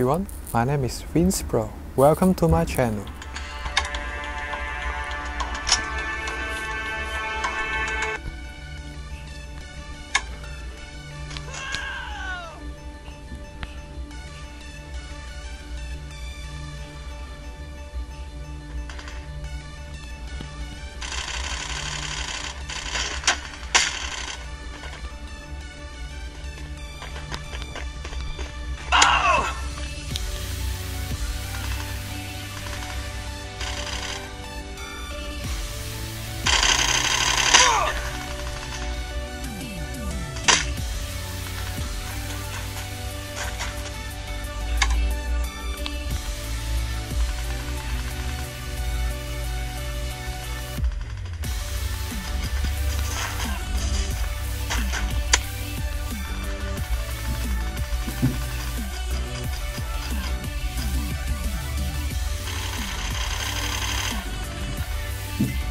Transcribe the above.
everyone, my name is Vince Bro. Welcome to my channel. You